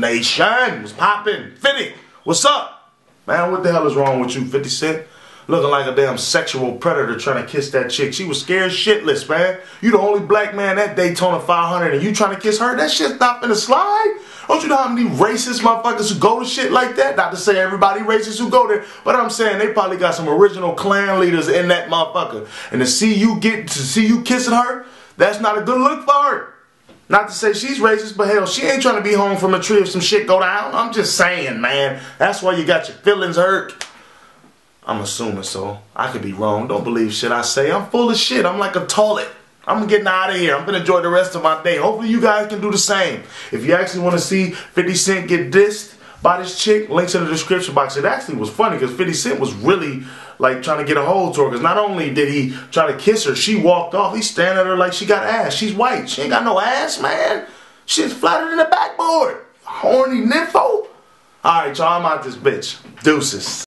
Nation was popping. 50, what's up? Man, what the hell is wrong with you, 50 Cent? Looking like a damn sexual predator trying to kiss that chick. She was scared shitless, man. You the only black man at Daytona 500 and you trying to kiss her? That shit shit's not finna slide. Don't you know how many racist motherfuckers who go to shit like that? Not to say everybody racist who go there, but I'm saying they probably got some original Klan leaders in that motherfucker. And to see you get to see you kissing her, that's not a good look for her. Not to say she's racist, but hell, she ain't trying to be home from a tree if some shit go down. I'm just saying, man. That's why you got your feelings hurt. I'm assuming so. I could be wrong. Don't believe shit I say. I'm full of shit. I'm like a toilet. I'm getting out of here. I'm gonna enjoy the rest of my day. Hopefully you guys can do the same. If you actually want to see 50 Cent get dissed by this chick, links in the description box. It actually was funny because 50 Cent was really like trying to get a hold to her. Because not only did he try to kiss her, she walked off. He's staring at her like she got ass. She's white. She ain't got no ass, man. She's flatter than the backboard. Horny nympho. All right, y'all. I'm out this bitch. Deuces.